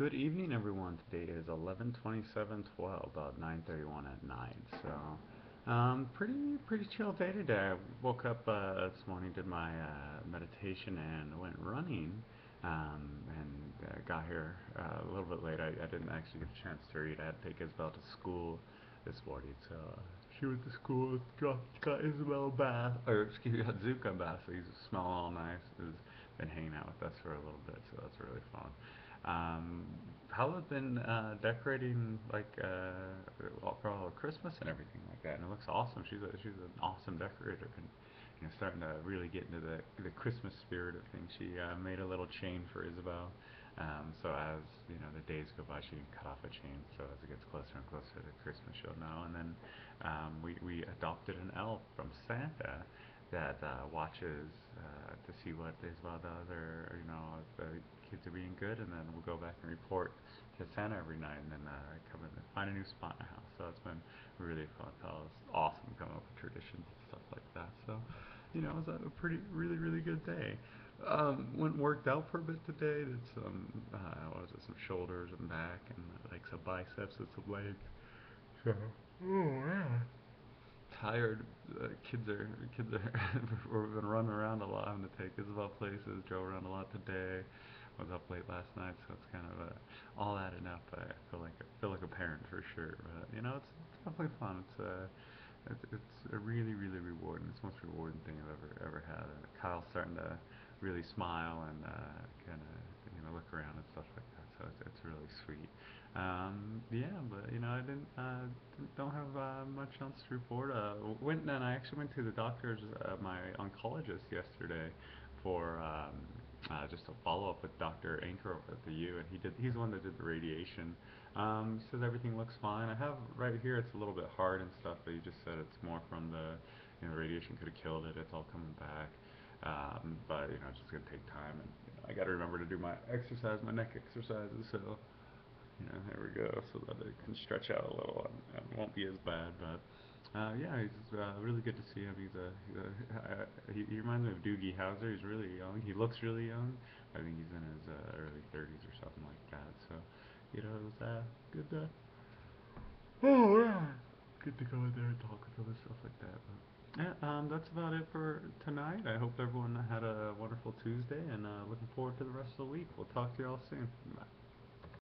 Good evening, everyone. Today is 11:27:12, about 9:31 at night. So, um, pretty pretty chill day today. I woke up uh, this morning, did my uh, meditation, and went running. Um, and uh, got here uh, a little bit late. I, I didn't actually get a chance to read. I had to take Isabel to school this morning, so uh, she went to school. Got, got Isabel a bath, or excuse me, got Zuka a bath. So he's smelling all nice. He's been hanging out with us for a little bit, so that's really fun. Um, have been uh, decorating like uh, for all Christmas and everything like that, and it looks awesome. She's a, she's an awesome decorator, and you know, starting to really get into the the Christmas spirit of things. She uh, made a little chain for Isabel. Um, so as you know, the days go by, she can cut off a chain. So as it gets closer and closer to Christmas, she'll know. And then um, we we adopted an elf from Santa that uh, watches uh, to see what Isabel does, or, or you know, if the kids are being good, and then we'll go back and report to Santa every night, and then uh, come in and find a new spot in the house. So it's been really fun. So it's awesome coming up with traditions and stuff like that. So, you know, it was a pretty, really, really good day. Um, went and worked out for a bit today. Did some, uh, what was it, some shoulders and back, and uh, like some biceps and some legs. So, oh yeah tired. Uh, kids are kids are we've been running around a lot, having to take Isabel places. Drove around a lot today. Was up late last night, so it's kind of uh, all adding up. I feel like I feel like a parent for sure, but you know, it's, it's definitely fun. It's uh, it's, it's a really really rewarding. It's the most rewarding thing I've ever ever had. Uh, Kyle's starting to really smile and uh, kind of you know look around and stuff. So it's, it's really sweet. Um, yeah, but you know, I didn't, uh, don't have uh, much else to report. Uh, went and I actually went to the doctor's, uh, my oncologist yesterday for um, uh, just a follow up with Dr. Ankor over at the U, and he did. He's the one that did the radiation. Um, says everything looks fine. I have right here. It's a little bit hard and stuff, but he just said it's more from the, you know, radiation could have killed it. It's all coming back. Um, but you know, it's just gonna take time, and you know, I got to remember to do my exercise, my neck exercises. So you know, there we go, so that it can stretch out a little and, and won't be as bad. But uh, yeah, he's uh, really good to see him. He's a, he's a uh, he, he reminds me of Doogie Howser. He's really young. He looks really young. I think he's in his uh, early 30s or something like that. So, you know, it was uh, good to oh yeah, good to go in there and talk with and stuff like that. But, yeah, um, that's about it for tonight. I hope everyone had a wonderful Tuesday and uh, looking forward to the rest of the week. We'll talk to you all soon. Bye.